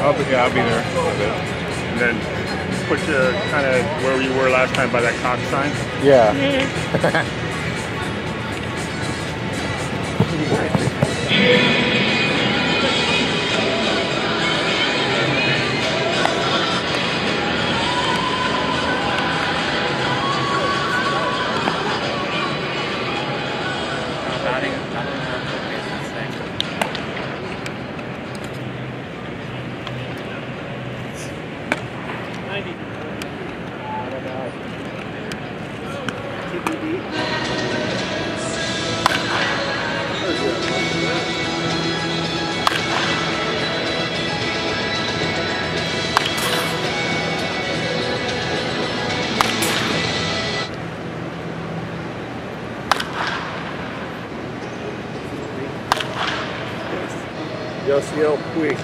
I'll be, yeah, I'll be there. And then put you kind of where you were last time by that cock sign. Yeah. Yasiel Puig.